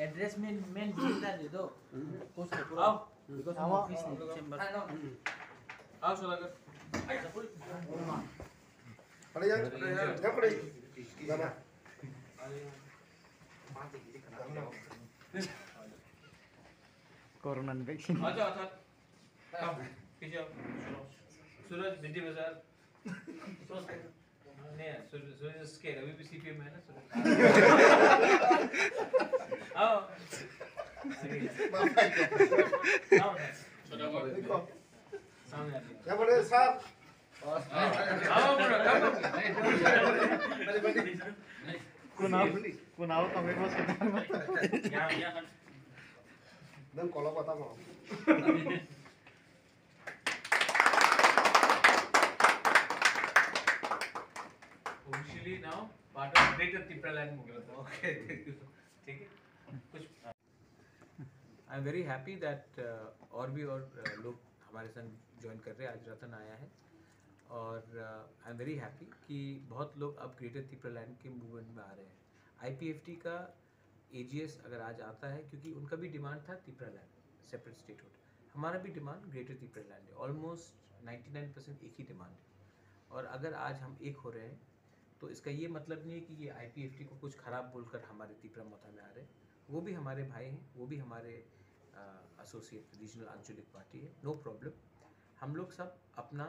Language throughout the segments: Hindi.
एड्रेस में मेन ज़िंदा दे। दो आओ। बिकॉज़ हम ऑफ़िस नहीं चेंबर आओ। चला सुधाकर पड़े जा। जा पड़े। जाना कोरोना इन्फेक्शन अच्छा कम पीछे सूरज भिंडी बाज़ार। नहीं है सूरज सूरज स्केर अभी भी सीपीएम में है ना सूरज आओ आओ ना। देखो सामने आ जाओ जा पड़े साहब आओ बड़ा कम कुनाव कुनाव कमी बस यहाँ यहाँ नों कॉल बता मो I am very happy that और भी और uh, लोग हमारे संग ज्वाइन कर रहे हैं। आज रतन आया है। और आई एम वेरी हैप्पी कि बहुत लोग अब ग्रेटर तिप्रलैंड के मूवमेंट में आ रहे हैं। आईपीएफटी का एजीएस अगर आज आता है क्योंकि उनका भी डिमांड था तिप्रलैंड सेपरेट स्टेटहुड हमारा भी डिमांड ग्रेटर तिप्रलैंड है। ऑलमोस्ट 99 परसेंट एक ही डिमांड है। और अगर आज हम एक हो रहे हैं तो इसका ये मतलब नहीं है कि ये आईपीएफटी को कुछ खराब बोलकर हमारे तीपरा मोथा में आ रहे वो भी हमारे भाई हैं, वो भी हमारे एसोसिएट रीजनल आंचलिक पार्टी है। नो प्रॉब्लम हम लोग सब अपना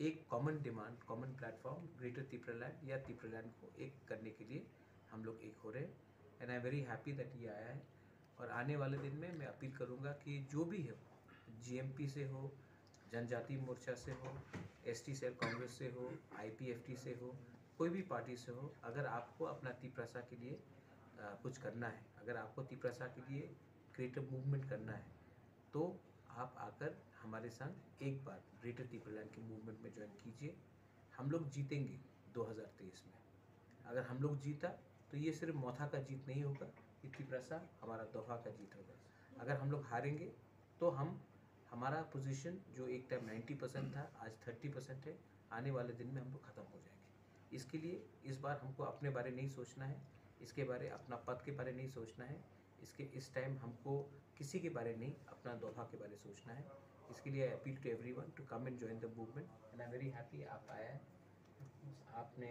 एक common demand common platform greater Tipraland या तिप्रलैंड को एक करने के लिए हम लोग एक हो रहे हैं। And I am very happy that ये आया है। और आने वाले दिन में मैं अपील करूँगा कि जो भी हो जीएमपी से हो जनजाति मोर्चा से हो एसटी सेल कांग्रेस से हो आईपीएफटी से हो कोई भी पार्टी से हो अगर आपको अपना तिप्रसा के लिए आ, कुछ करना है अगर आपको तिप्रसा के लिए क्रिएटिव मूवमेंट करना है तो आप आकर हमारे संग एक बार ग्रेटर तिप्रलैंड के मूवमेंट में ज्वाइन कीजिए। हम लोग जीतेंगे 2023 में। अगर हम लोग जीता तो ये सिर्फ़ मौथा का जीत नहीं होगा ये तिप्रसा हमारा दोहा का जीत होगा। अगर हम लोग हारेंगे तो हम हमारा पोजीशन जो एक टाइम 90 परसेंट था आज 30 परसेंट है आने वाले दिन में हम लोग ख़त्म हो जाएँगे। इसके लिए इस बार हमको अपने बारे नहीं सोचना है इसके बारे अपना पद के बारे नहीं सोचना है इसके इस टाइम हमको किसी के बारे नहीं अपना दोहा के बारे सोचना है। इसके लिए I appeal to everyone to come and join the movement and I am very happy आप आया है। आपने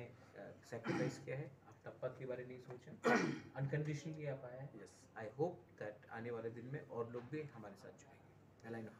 सेक्रीफाइस किया है अपना पद के बारे नहीं सोचा। अनकंडीशनली आप आया है। आई होप दैट आने वाले दिन में और लोग भी हमारे साथ जुड़ेंगे। Well I know